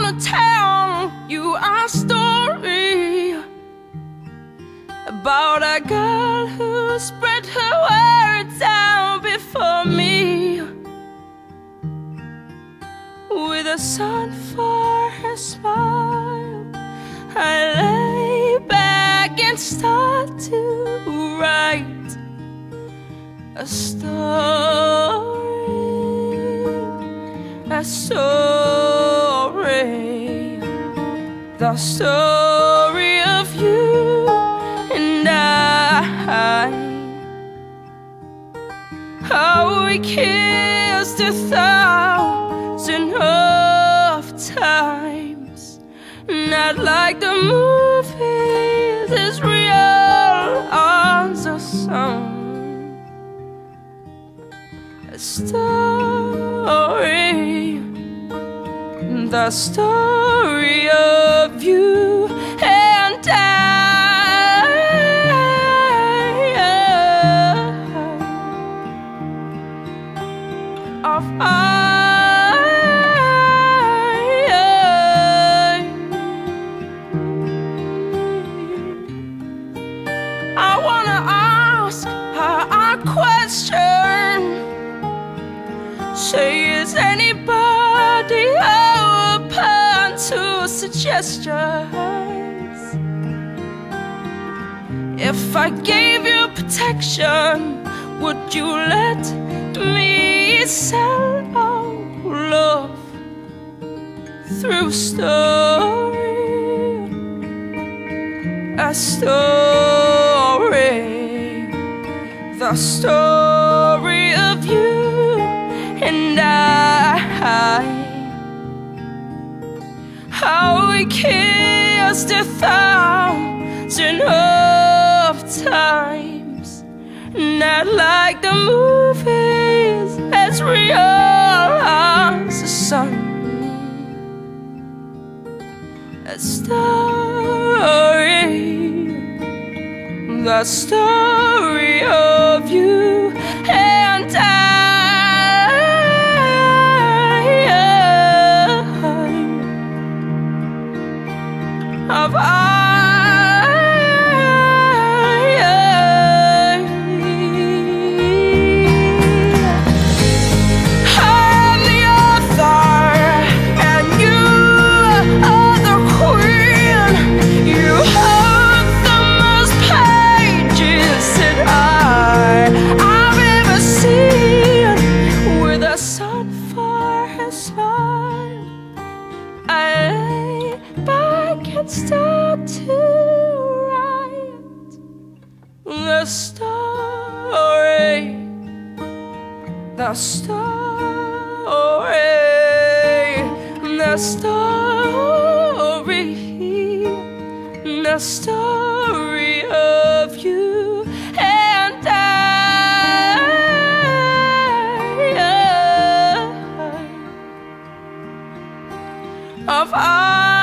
wanna tell you a story about a girl who spread her words out before me with a sun for her smile. I lay back and start to write a story a story, the story of you and I. How we kissed a thousand of times, not like the movies, it's real on the sun. A story the story of you and I. Of I. I wanna ask her a question. Say, is anybody to suggestions? If I gave you protection, would you let me sell our love through story? A story, the story kissed a thousand of times, not like the movies, as real as the sun. A story, the story of you and I. Let's start to write the story, the story, the story, the story of you and I, of our.